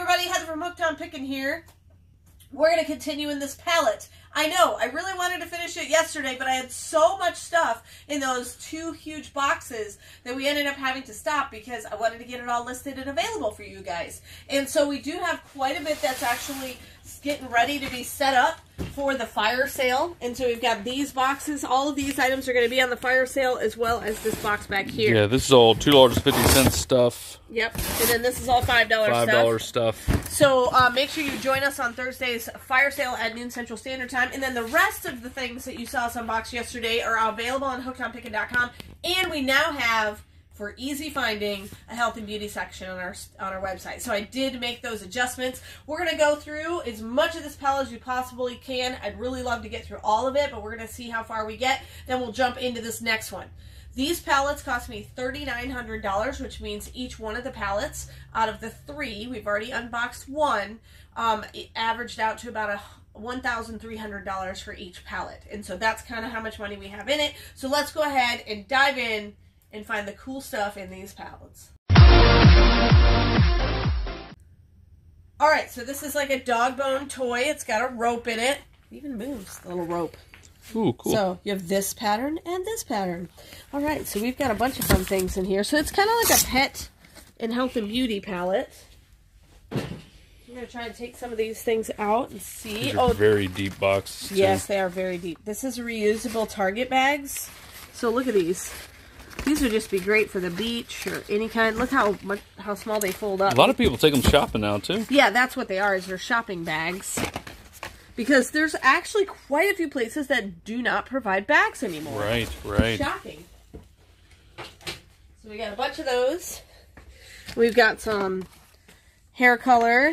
everybody, Heather from Hooked Picking here. We're going to continue in this pallet. I know, I really wanted to finish it yesterday, but I had so much stuff in those two huge boxes that we ended up having to stop because I wanted to get it all listed and available for you guys. And so we do have quite a bit that's actually getting ready to be set up for the fire sale. And so we've got these boxes. All of these items are going to be on the fire sale as well as this box back here. Yeah, this is all $2.50 stuff. Yep. And then this is all $5 stuff. $5 stuff. So uh, make sure you join us on Thursday's fire sale at noon Central Standard Time. And then the rest of the things that you saw us unbox yesterday are available on hookedonpicking.com. And we now have for easy finding a health and beauty section on our on our website. So I did make those adjustments. We're going to go through as much of this pallet as we possibly can. I'd really love to get through all of it, but we're going to see how far we get. Then we'll jump into this next one. These pallets cost me $3,900, which means each one of the pallets out of the three, we've already unboxed one, um, averaged out to about a $1,300 for each pallet. And so that's kind of how much money we have in it. So let's go ahead and dive in and find the cool stuff in these pallets. Alright, so this is like a dog bone toy. It's got a rope in it. it even moves, the little rope. Ooh, cool. So you have this pattern and this pattern. Alright, so we've got a bunch of fun things in here. So it's kind of like a pet and health and beauty pallet. I'm going to try and take some of these things out and see. oh, very deep boxes. Yes, they are very deep. This is reusable Target bags. So look at these. These would just be great for the beach or any kind. Look how much how small they fold up. A lot of people take them shopping now too. Yeah, that's what they are. Is they're shopping bags. Because there's actually quite a few places that do not provide bags anymore. Right, right. Shocking. So we got a bunch of those. We've got some hair color,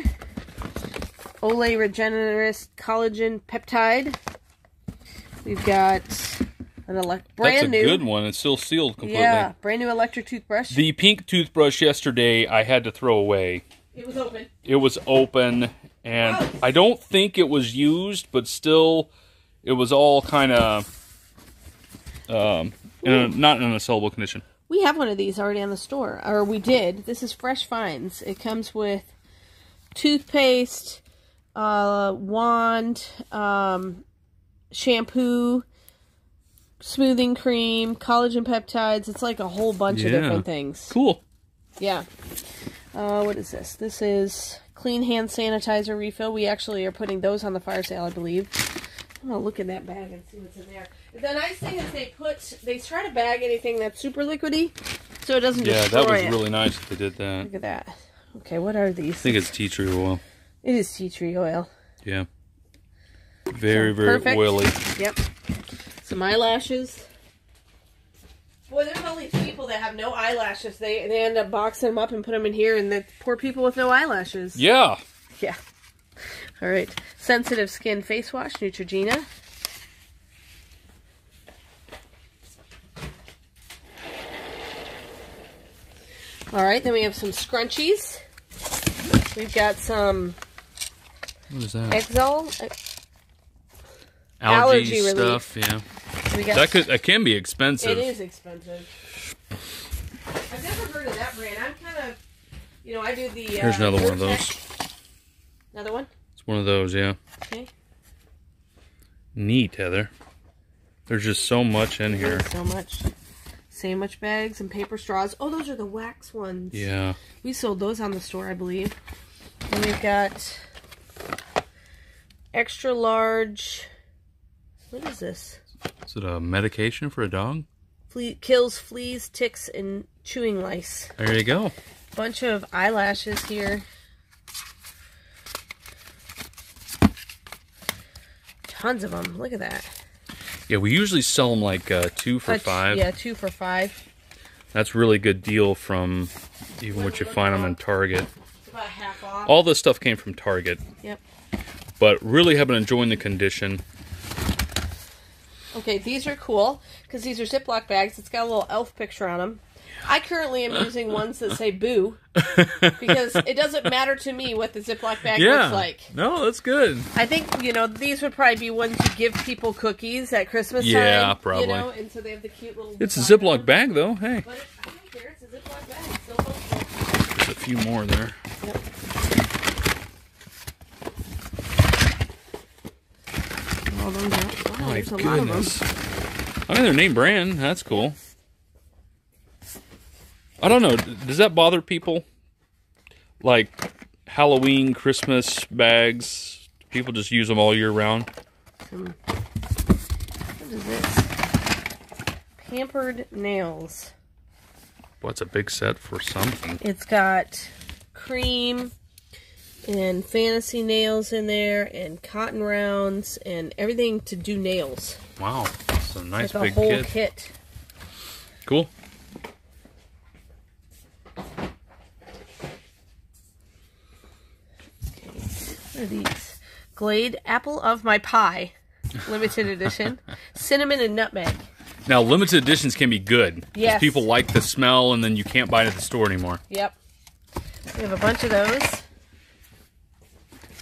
Olay Regenerist Collagen Peptide. We've got an elect brand That's a new. good one. It's still sealed completely. Yeah, brand new electric toothbrush. The pink toothbrush yesterday I had to throw away. It was open. It was open, and Oh. I don't think it was used, but still, it was all kind of um, in a, not in a sellable condition. We have one of these already on the store, or we did. This is Fresh Finds. It comes with toothpaste, uh, wand, um, shampoo, smoothing cream, collagen peptides. It's like a whole bunch of different things. Cool. Yeah. Uh, what is this? This is clean hand sanitizer refill. We actually are putting those on the fire sale, I believe. I'm gonna look in that bag and see what's in there. The nice thing is they put they try to bag anything that's super liquidy, so it doesn't Yeah, that was it. really nice that they did that. Look at that. Okay, what are these? I think it's tea tree oil. It is tea tree oil. Yeah. Very, very Perfect. oily. Yep. Some eyelashes. Boy, there's all these people that have no eyelashes. They they end up boxing them up and put them in here, and the poor people with no eyelashes. Yeah. Yeah. All right. Sensitive skin face wash, Neutrogena. All right. Then we have some scrunchies. We've got some What is that? Exol. Allergy, allergy relief. stuff. Yeah. We got That could that can be expensive. It is expensive. I've never heard of that brand. I'm kind of, you know, I do the. Uh, Here's another one of those. Another one. It's one of those. Yeah. Okay. Neat, Heather. There's just so much in here. So much. Sandwich bags and paper straws. Oh, those are the wax ones. Yeah. We sold those on the store, I believe. And we've got extra large. What is this? Is it a medication for a dog? Flea, kills fleas, ticks, and chewing lice. There you go. Bunch of eyelashes here. Tons of them. Look at that. Yeah, we usually sell them like uh, two for Uh, five. Yeah, two for five. That's really good deal from even what you find them in Target. About half off. All this stuff came from Target, Yep. but really have been enjoying the condition. Okay, these are cool because these are Ziploc bags. It's got a little elf picture on them. I currently am using ones that say boo because it doesn't matter to me what the Ziploc bag looks like. No, that's good. I think, you know, these would probably be ones you give people cookies at Christmas time. Yeah, probably. You know, and so they have the cute little. It's a Ziploc bag though. Hey, But it, I don't care. It's a Ziploc bag. It's functional. there's a few more there. All those out. Wow, My there's a lot of goodness. them. I mean, they're name brand. That's cool. I don't know. Does that bother people? Like Halloween, Christmas bags. People just use them all year round. Hmm. What is this? Pampered nails. What's a big set for something? It's got cream and fantasy nails in there and cotton rounds and everything to do nails. Wow, that's a nice like a big whole kit. kit. Cool. What are these? Glade Apple of My Pie. Limited edition. Cinnamon and nutmeg. Now, limited editions can be good. Yes. People like the smell, and then you can't buy it at the store anymore. Yep. We have a bunch of those.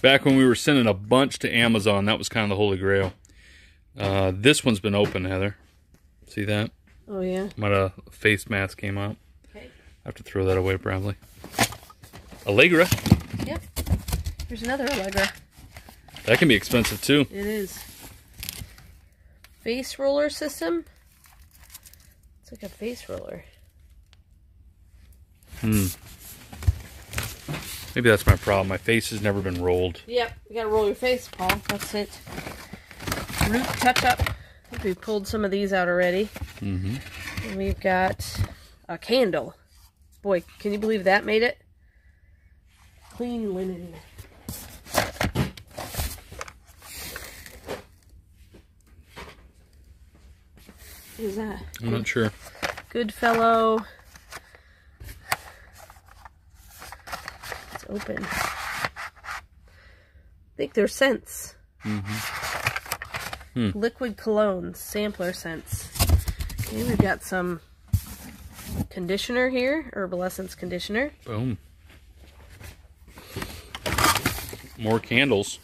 Back when we were sending a bunch to Amazon, that was kind of the holy grail. Uh, this one's been open, Heather. See that? Oh yeah. My a face mask came out. Okay. I have to throw that away probably. Allegra. Yep. Here's another Allegra. That can be expensive too. It is. Face roller system. It's like a face roller. Maybe that's my problem. My face has never been rolled. Yep. You gotta roll your face, Paul. That's it. Root touch up. I think we pulled some of these out already. Mm-hmm. And we've got a candle. Boy, can you believe that made it? Clean linen. What is that? I'm not sure. Goodfellow. Open. I think they're scents. Hmm. Liquid cologne sampler scents. Okay, we've got some conditioner here, Herbal Essence conditioner. Boom. More candles.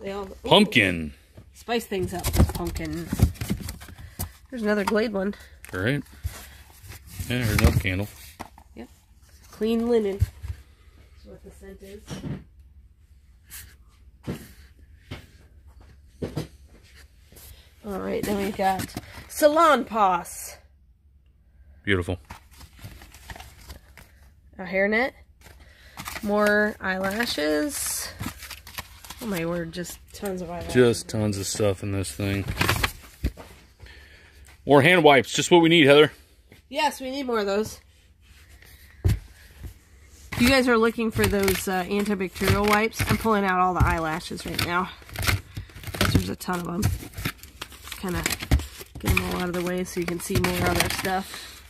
They all Pumpkin. spice things up with pumpkin. There's another Glade one. All right. Yeah, here's another candle. Clean linen. That's what the scent is. All right, then we've got Salonpas, Beautiful. a hairnet, more eyelashes. Oh my word, just tons of eyelashes. Just tons of stuff in this thing. More hand wipes. Just what we need, Heather. Yes, we need more of those. If you guys are looking for those uh, antibacterial wipes, I'm pulling out all the eyelashes right now. There's a ton of them. Kind of get them all out of the way so you can see more other stuff.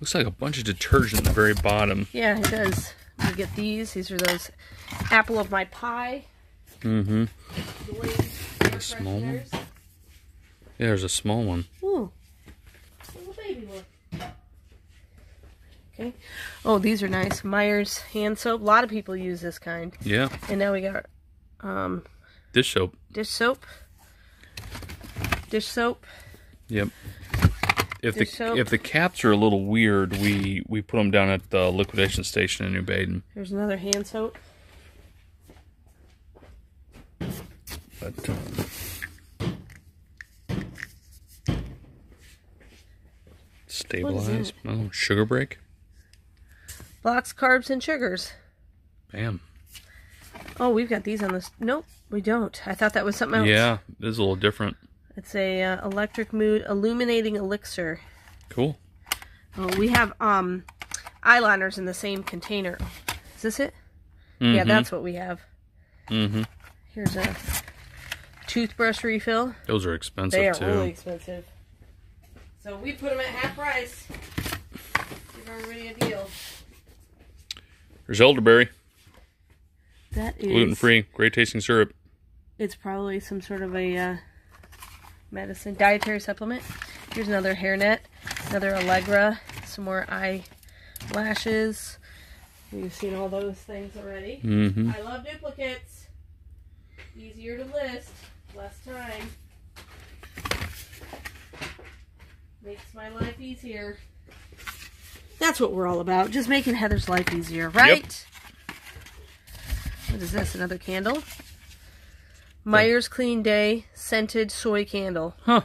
Looks like a bunch of detergent at the very bottom. Yeah, it does. We get these. These are those apple of my pie. Mm-hmm. Small one? Yeah, there's a small one. Ooh. Little baby one. Okay. Oh, these are nice. Meyer's hand soap. A lot of people use this kind. Yeah. And now we got um, Dish soap. dish soap. Dish soap. Yep. If the soap. if the caps are a little weird, we we put them down at the liquidation station in New Baden. There's another hand soap. But uh, stabilize. Oh, sugar break. Blocks carbs and sugars. Bam. Oh, we've got these on this. Nope, we don't. I thought that was something else. Yeah, it is a little different. It's a uh, electric mood illuminating elixir. Cool. Oh, we have um eyeliners in the same container. Is this it? Yeah, that's what we have. Mm-hmm. Here's a toothbrush refill. Those are expensive They are too. really expensive. So we put them at half price. Give everybody a deal. There's elderberry, That is gluten free, great tasting syrup. It's probably some sort of a uh, medicine dietary supplement. Here's another hairnet, another Allegra, some more eyelashes. We've seen all those things already. Mm-hmm. I love duplicates. Easier to list, less time. Makes my life easier. That's what we're all about. Just making Heather's life easier, right? What is this? Another candle? Meyer's Clean Day scented soy candle. Huh.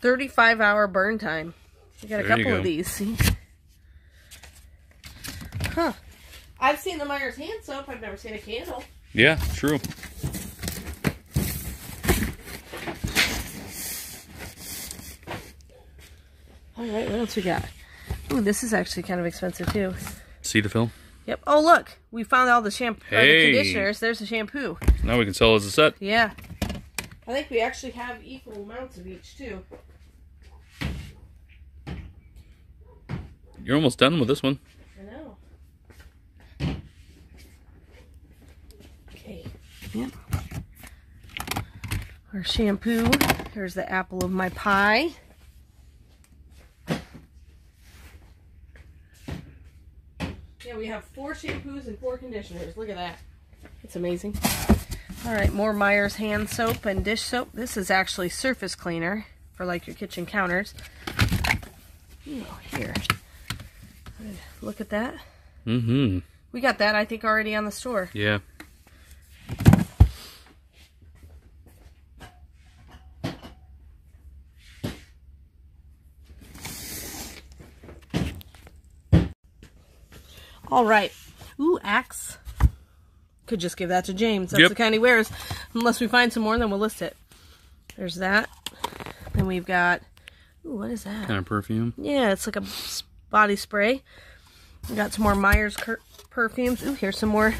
35 hour burn time. We got a There you couple go. of these. See? Huh. I've seen the Meyer's hand soap. I've never seen a candle. Yeah, true. All right, what else we got? Ooh, this is actually kind of expensive too. See the film? Yep. Oh, look, we found all the shampoo, or the conditioners. There's the shampoo. Now we can sell as a set. Yeah. I think we actually have equal amounts of each too. You're almost done with this one. I know. Okay. Yep. Our shampoo. Here's the apple of my pie. Yeah, we have four shampoos and four conditioners. Look at that. It's amazing. All right, more Meyer's hand soap and dish soap. This is actually surface cleaner for like your kitchen counters. Oh, here. Look at that. Mm-hmm. We got that, I think, already on the store. Yeah. All right. Ooh, axe. Could just give that to James. That's Yep. the kind he wears. Unless we find some more, then we'll list it. There's that. Then we've got. Ooh, what is that? Kind of perfume. Yeah, it's like a body spray. We got some more Meyer's cur- perfumes. Ooh, here's some more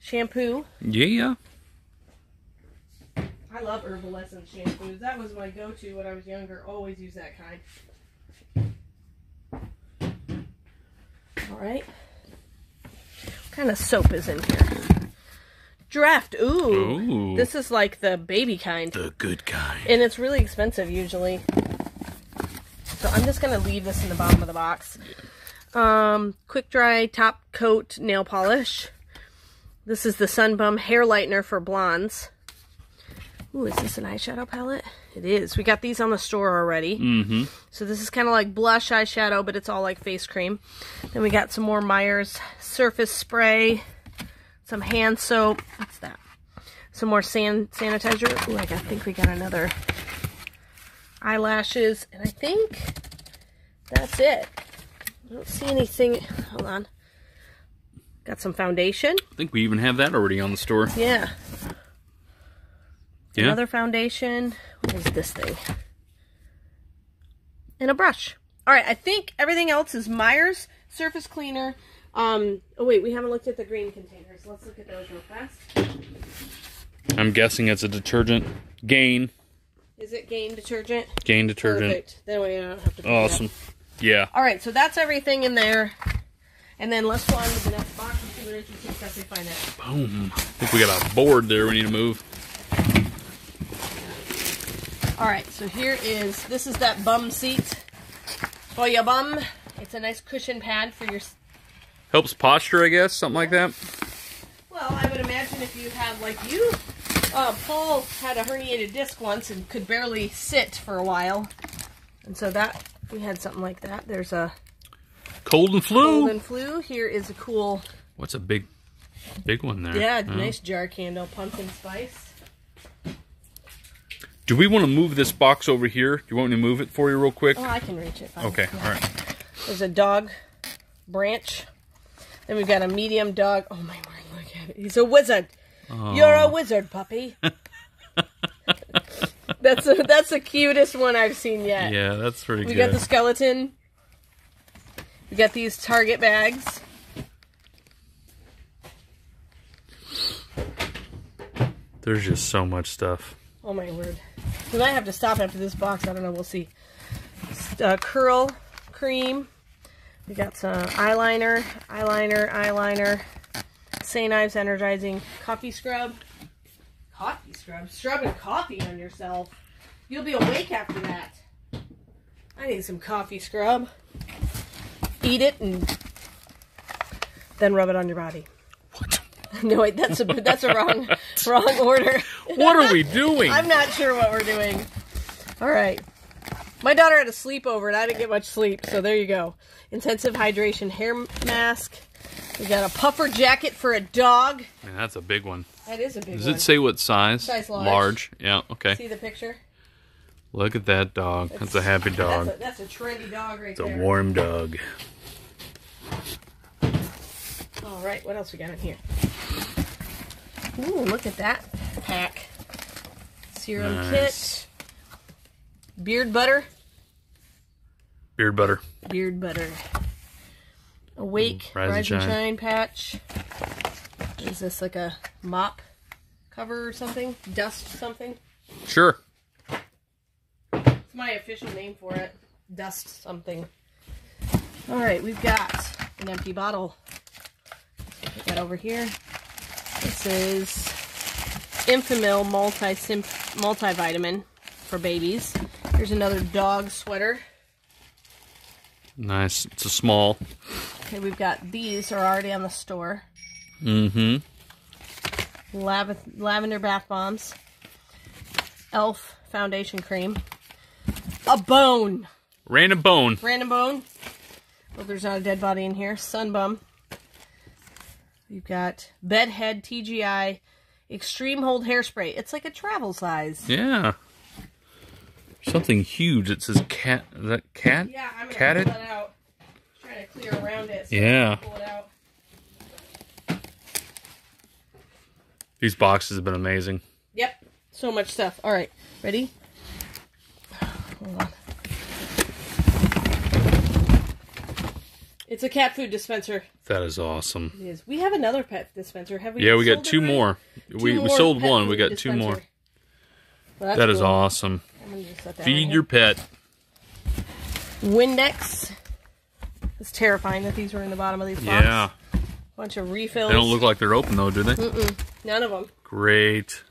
shampoo. Yeah. I love Herbal Essence shampoos. That was my go-to when I was younger. Always use that kind. Right. What kind of soap is in here? Dreft. Ooh. Ooh. This is like the baby kind. The good kind. And it's really expensive usually. So I'm just going to leave this in the bottom of the box. Um, quick dry top coat nail polish. This is the Sunbum hair lightener for blondes. Ooh, is this an eyeshadow palette? It is. We got these on the store already. Mm-hmm. So this is kind of like blush eyeshadow, but it's all like face cream. Then we got some more Meyer's surface spray, some hand soap. What's that? Some more sand sanitizer. Ooh, I think we got another eyelashes, and I think that's it. I don't see anything. Hold on. Got some foundation. I think we even have that already on the store. Yeah. Yeah. Another foundation. What is this thing? And a brush. All right, I think everything else is Meyer's surface cleaner. Um, oh wait, we haven't looked at the green containers. Let's look at those real fast. I'm guessing it's a detergent. Gain. Is it Gain detergent? Gain detergent. Perfect. Then we don't have to. it. Awesome. Yeah. All right, so that's everything in there. And then let's go on to the next box and see what interesting stuff we find there. Boom. I think we got a board there we need to move. All right, so here is this is that bum seat for your bum. It's a nice cushion pad for your. Helps posture, I guess, something like that. Well, I would imagine if you had like you, uh, Paul had a herniated disc once and could barely sit for a while, and so that we had something like that. There's a Cold and flu. golden flu. Here is a cool, What's a big, big one there? yeah, Huh? nice jar candle, pumpkin spice. Do we want to move this box over here? Do you want me to move it for you real quick? Oh, I can reach it. fine. Okay. Yeah. All right. There's a dog branch. Then we've got a medium dog. Oh my word, look at it. He's a wizard. Oh. You're a wizard, puppy. that's a, that's the cutest one I've seen yet. Yeah, that's pretty good. we got the skeleton. We got these Target bags. There's just so much stuff. Oh my word. We might have to stop after this box. I don't know. We'll see. Uh, curl cream. We got some eyeliner, eyeliner, eyeliner. St. Ives energizing coffee scrub. Coffee scrub? Scrubbing coffee on yourself. You'll be awake after that. I need some coffee scrub. Eat it and then rub it on your body. What? No, wait, that's a that's a wrong wrong order. What are we doing? I'm not sure what we're doing. All right. My daughter had a sleepover and I didn't get much sleep, so there you go. Intensive hydration hair mask. We got a puffer jacket for a dog. Man, that's a big one. That is a big Does one. Does it say what size? Size large. Yeah, okay. See the picture? Look at that dog. That's a happy dog. That's a, that's a trendy dog right there. It's a warm dog. All right, what else we got in here? Ooh, look at that pack. Serum Nice. kit. Beard butter. Beard butter. Beard butter. Awake. Mm, rise and Rise, and shine. shine patch. Is this like a mop cover or something? Dust something? Sure. It's my official name for it. Dust something. All right, we've got an empty bottle. Put that over here. This is Enfamil multi multivitamin for babies. Here's another dog sweater. Nice. It's a small. Okay, we've got these are already on the store. Mm-hmm. Lav- lavender bath bombs. Elf foundation cream. A bone. Random bone. Random bone. Hope there's not a dead body in here. Sunbum. We've got Bedhead TGI Extreme Hold Hairspray. It's like a travel size. Yeah. Something huge. It says cat. Is that cat? Yeah, I'm gonna Catted? pull it out. Trying to clear around it. So Yeah. Pull it out. These boxes have been amazing. Yep. So much stuff. All right. Ready? Hold on. It's a cat food dispenser. That is awesome. It is. We have another pet dispenser. Have we? Yeah, we got two already? more. Two we we sold one. We got two more. Well, That is cool. awesome. Just set that Feed your pet. Windex. It's terrifying that these were in the bottom of these boxes. Yeah. Bunch of refills. They don't look like they're open though, do they? None of them. Great.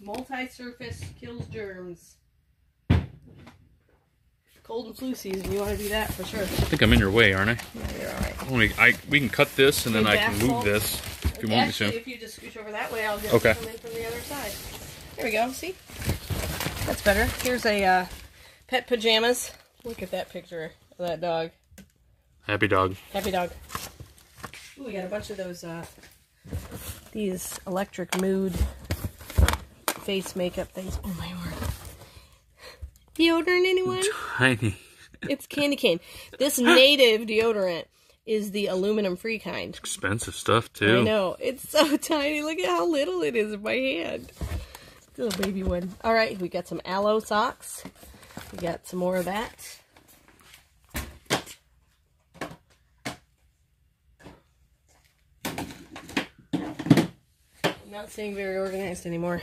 Multi-surface kills germs. Cold and flu season. You want to do that for sure. I think I'm in your way, aren't I? Yeah, you're all right. I, we can cut this and then I can move this if you want Actually, me if you just scooch over that way, I'll get Okay. in from the other side. There we go. See? That's better. Here's a uh, pet pajamas. Look at that picture of that dog. Happy dog. Happy dog. Ooh, we got a bunch of those, uh, these electric mood face makeup things. Oh my word. Deodorant, anyone? Tiny. it's candy cane. This native deodorant is the aluminum free kind. Expensive stuff too. I know. It's so tiny. Look at how little it is in my hand. Little baby one. All right, we got some aloe socks. We got some more of that. I'm not saying very organized anymore.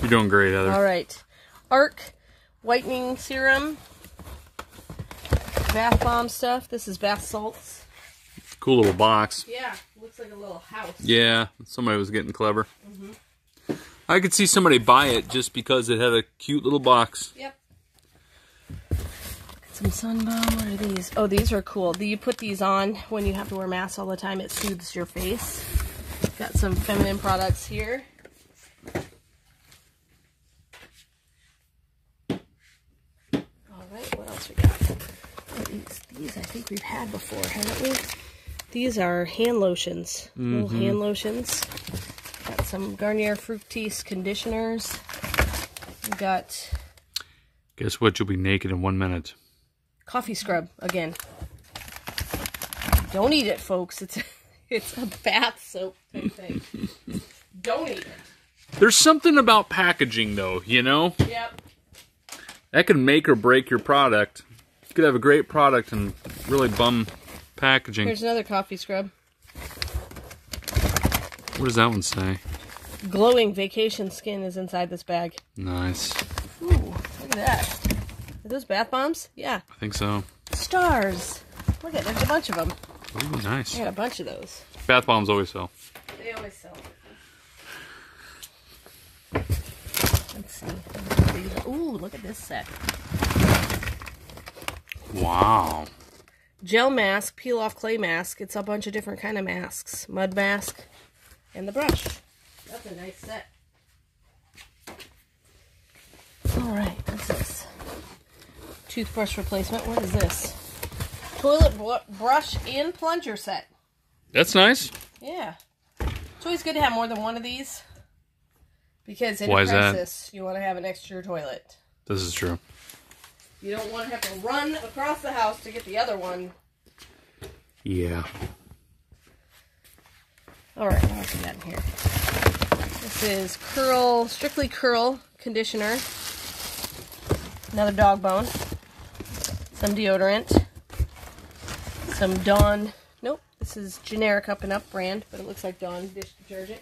You're doing great, Heather. All right. Arc whitening serum. Bath bomb stuff. This is bath salts. Cool little box. Yeah, looks like a little house. Yeah, somebody was getting clever. Mm-hmm. I could see somebody buy it just because it had a cute little box. Yep. Some sunbum. What are these? Oh, these are cool. Do you put these on when you have to wear masks all the time. It soothes your face. Got some feminine products here. Right, what else we got? Oh, these, these I think we've had before, haven't we? These are hand lotions. Little mm-hmm. hand lotions. Got some Garnier Fructis conditioners. We got Guess what? You'll be naked in one minute. coffee scrub again. Don't eat it, folks. It's it's a bath soap type thing. Don't eat it. There's something about packaging, though. You know, Yep. That can make or break your product. You could have a great product and really bum packaging. Here's another coffee scrub. What does that one say? Glowing vacation skin is inside this bag. Nice. Ooh, look at that. Are those bath bombs? Yeah. I think so. Stars. Look at there's a bunch of them. Ooh, nice. I got a bunch of those. Bath bombs always sell. They always sell. Let's see. Ooh, look at this set. Wow. gel mask, peel off clay mask. It's a bunch of different kind of masks. Mud mask and the brush. That's a nice set. All right, what's this? Toothbrush replacement. What is this? Toilet br- brush and plunger set. That's nice. Yeah. It's always good to have more than one of these. Because in Why a is that? crisis, you want to have an extra toilet. This is true. You don't want to have to run across the house to get the other one. Yeah. All right, what we got in here? This is Curl, Strictly Curl conditioner. Another dog bone. Some deodorant. Some Dawn. Nope, this is generic Up and Up brand, but it looks like Dawn dish detergent.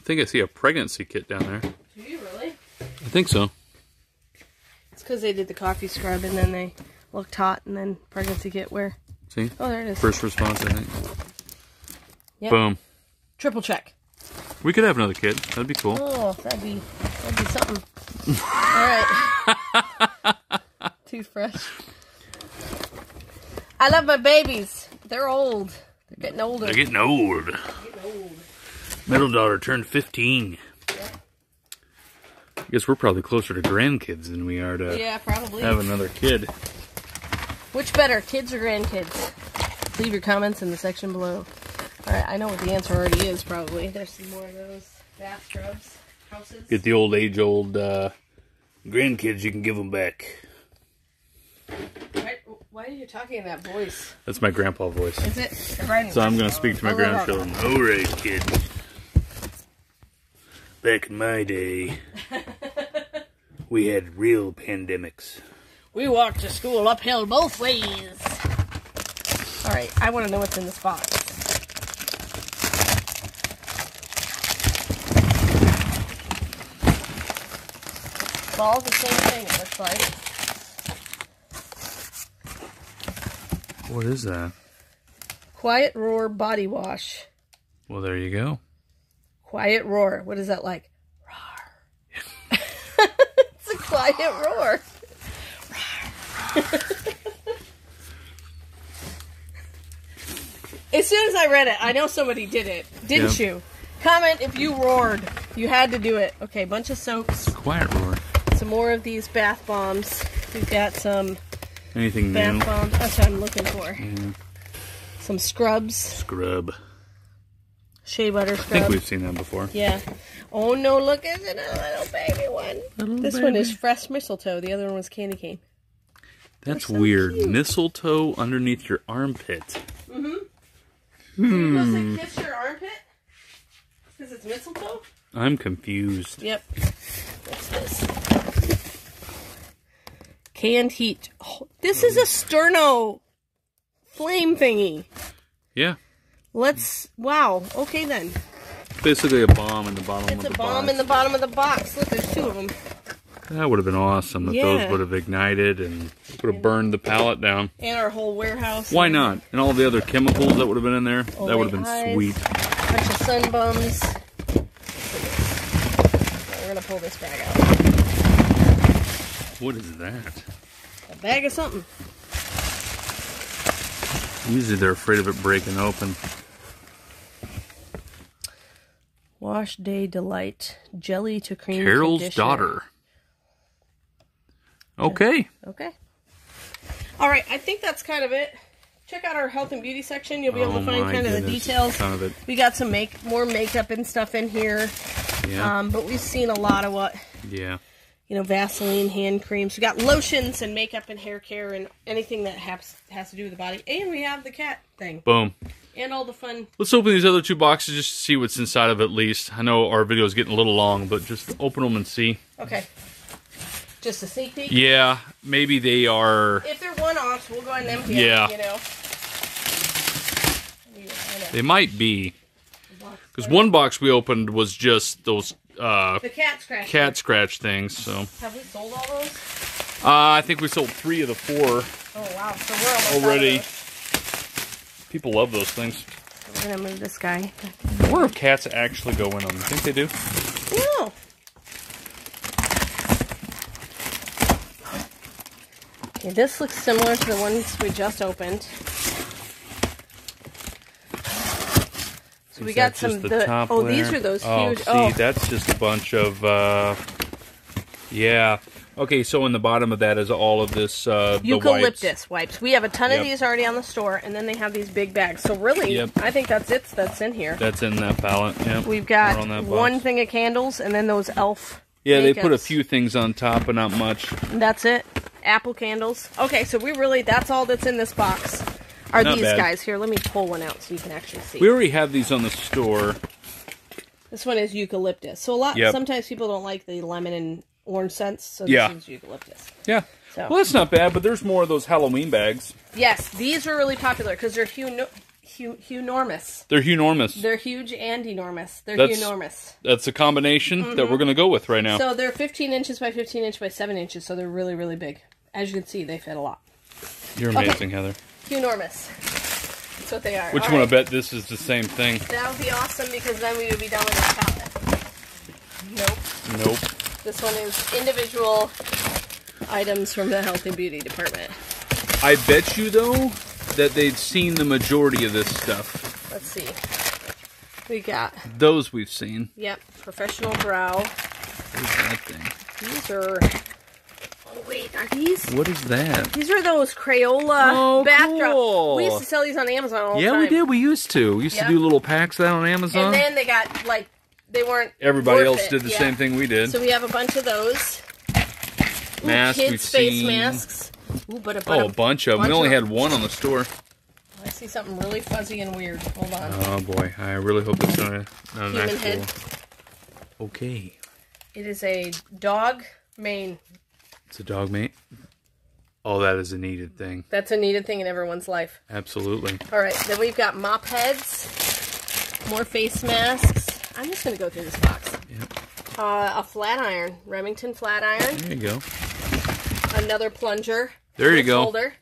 I think I see a pregnancy kit down there. Do you really? I think so. It's because they did the coffee scrub and then they looked hot and then pregnancy kit where? See? Oh, there it is. First response, I think. Yep. Boom. Triple check. We could have another kid. That'd be cool. Oh, that'd be that'd be something. All right. Toothbrush. I love my babies. They're old. They're getting older. They're getting old. Getting old. Middle daughter turned 15. Yeah. I guess we're probably closer to grandkids than we are to Yeah, probably. have another kid. Which better, kids or grandkids? Leave your comments in the section below. All right, I know what the answer already is. Probably. There's some more of those bath scrubs. Houses. Get the old age old uh, grandkids, you can give them back. Why, why are you talking in that voice? That's my grandpa voice. Is it? So I'm going to speak to my grandchildren. All right, kid. Back in my day, we had real pandemics. We walked to school uphill both ways. All right, I want to know what's in this box. All the same thing, it looks like. What is that? Quiet Roar Body Wash. Well, there you go. Quiet Roar. What is that like? Roar. it's a quiet roar. as soon as I read it, I know somebody did it. Didn't Yeah. you? Comment if you roared. You had to do it. Okay, bunch of soaps. Quiet roar. Some more of these bath bombs. We've got some Anything bath new? bombs. That's what I'm looking for. Some scrubs. Scrub. Shea butter I think we've seen that before. Yeah. Oh no, look, it's a little baby one. this one is fresh mistletoe. The other one was candy cane. That's so weird. cute. Mistletoe underneath your armpit. Hmm. kiss your armpit? Because it's mistletoe? I'm confused. Yep. What's this? Canned heat. Oh, this is a sterno flame thingy. Yeah. Let's. Wow. Okay then. Basically a bomb in the bottom It's of a the bomb box. in the bottom of the box. Look, there's two of them. That would have been awesome if Yeah. those would have ignited and would have burned the pallet down. And our whole warehouse. Why not? And all the other chemicals that would have been in there, that would have been eyes. sweet. Bunch of sun bums. We're gonna pull this bag out. What is that? A bag of something. Usually they're afraid of it breaking open. Wash Day Delight Jelly to Cream. Carol's conditioner. daughter. Okay. Okay. All right, I think that's kind of it. Check out our health and beauty section. You'll be able Oh to find my kind of the details. Ton of it. We got some make more makeup and stuff in here, Yeah. um, but we've seen a lot of what yeah. You know, Vaseline, hand creams. We got lotions and makeup and hair care and anything that has has to do with the body. And we have the cat thing Boom. and all the fun. Let's open these other two boxes just to see what's inside of it at least. I know our video is getting a little long, but just open them and see. Okay, just a sneak peek. Yeah, maybe they are. If they're one offs, we'll go ahead and empty Yeah. them. You know. I need to find a They might be. Because one box we opened was just those uh, The cat scratch. cat scratch things. So Have we sold all those? uh, I think we sold three of the four Oh wow! So we're almost out of already. those. People love those things. We're gonna move this guy. I wonder if cats actually go in them. You think they do? No. Okay, this looks similar to the ones we just opened. So we got some. the The, oh, these are those oh, huge. See, oh, that's just a bunch of. Uh, yeah. Okay, so in the bottom of that is all of this. Uh, the wipes. eucalyptus wipes. We have a ton of these already on the store, and then they have these big bags. So really, Yep. I think that's it. That's in here. That's in that pallet. Yeah. We've got on one thing of candles, and then those elf. Yeah, they put a few things on top, but not much. That's it. Apple candles. Okay, so we really that's all that's in this box. Are Not these bad. guys here? Let me pull one out so you can actually see. We already have these on the store. This one is eucalyptus. So a lot. Yep. Sometimes people don't like the lemon and orange scents. So Yeah. this is eucalyptus. Yeah. So Well, that's not bad, but there's more of those Halloween bags. yes, these are really popular because they're hu- hu- enormous. They're enormous. They're huge and enormous. They're That's- enormous. That's a combination that we're going to go with right now. Mm-hmm. So they're 15 inches by 15 inches by 7 inches. So they're really, really big. As you can see, they fit a lot. You're amazing, Heather. Enormous. That's what they are. Which All one? I bet this is the same thing. That would be awesome because then we would be done with this pallet. Nope. Nope. This one is individual items from the health and beauty department. I bet you though that they've seen the majority of this stuff. Let's see. We got, Those we've seen. yep, professional brow. What is that thing? These are. Oh wait, are these? What is that? These are those Crayola Oh, backdrop. cool. We used to sell these on Amazon all the Yeah, we did. We used to. We used Yep. to do little packs of that on Amazon. And then they got like they weren't. Everybody else it. did the Yeah. same thing we did. So we have a bunch of those. Ooh, Masks kids we've face seen. masks. Ooh, but a, but oh, a bunch of them. We only of- had one on the store. Oh, I see something really fuzzy and weird. Hold on. Oh boy, I really hope it's not, a, not an Human actual. head. Okay, It is a dog mane. It's a dog mate. Oh, that is a needed thing. That's a needed thing in everyone's life. Absolutely. All right, then we've got mop heads, more face masks. I'm just gonna go through this box. Yep. Uh, a flat iron, Remington flat iron, There you go. another plunger. There you go. Folder.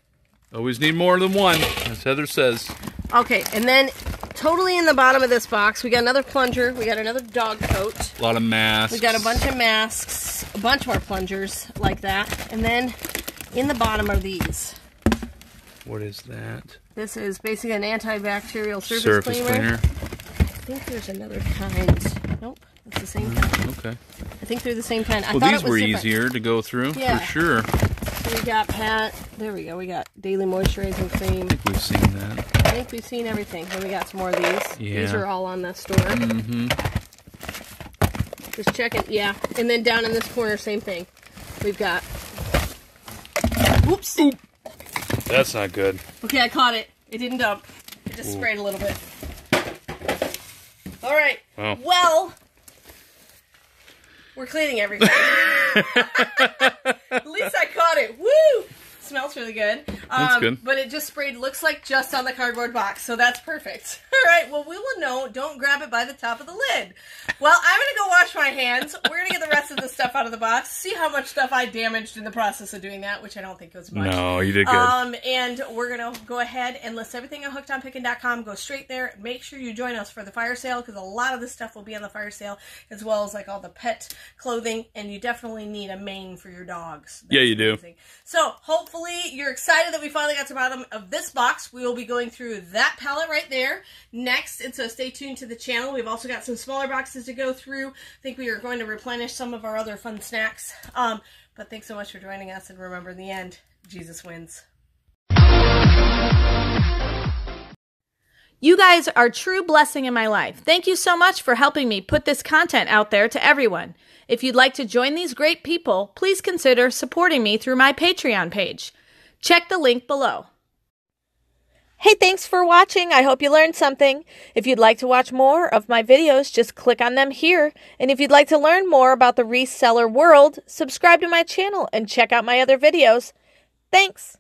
Always need more than one, as Heather says. Okay, and then totally in the bottom of this box, we got another plunger. We got another dog coat. A lot of masks. We got a bunch of masks, a bunch more plungers like that, and then in the bottom are these. What is that? This is basically an antibacterial surface, Surface cleaner. cleaner. I think there's another kind. Nope, it's the same kind. Uh, okay. I think they're the same kind. I Well, thought these it was were different. easier to go through Yeah. for sure. So we got Pat. There we go. We got daily moisturizing cream. I think we've seen that. I think we've seen everything. Then we got some more of these. These are all on the store. Mm-hmm. Just checking. Yeah. And then down in this corner, same thing. We've got. Oops. That's not good. Okay, I caught it. It didn't dump. It just sprayed a little bit. All right. Wow. Well, we're cleaning everything. At least I caught it. Woo! Smells really good. Um, That's good. But it just sprayed, looks like just on the cardboard box, so that's perfect. All right, well, we will know. Don't grab it by the top of the lid. Well, I'm going to go wash my hands. We're going to get the rest of the stuff out of the box, see how much stuff I damaged in the process of doing that, which I don't think was much. No, you did good. Um, and we're gonna go ahead and list everything on hookedonpicking.com. Go straight there. Make sure you join us for the fire sale because a lot of this stuff will be on the fire sale, as well as like all the pet clothing. And you definitely need a mane for your dogs. Yeah, you do. amazing. So hopefully you're excited that we finally got to the bottom of this box. We will be going through that pallet right there next, and so stay tuned to the channel. We've also got some smaller boxes to go through. I think we are going to replenish some of our other fun snacks. Um, but thanks so much for joining us, and remember, in the end, Jesus wins. You guys are true blessing in my life. Thank you so much for helping me put this content out there to everyone. If you'd like to join these great people, please consider supporting me through my Patreon page. Check the link below. Hey, thanks for watching. I hope you learned something. If you'd like to watch more of my videos, just click on them here. And if you'd like to learn more about the reseller world, subscribe to my channel and check out my other videos. Thanks.